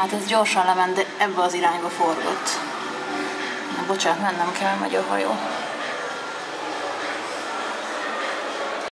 hát ez gyorsan lement, de ebbe az irányba forgott. Na, bocsánat, mennem kell, megy a hajó.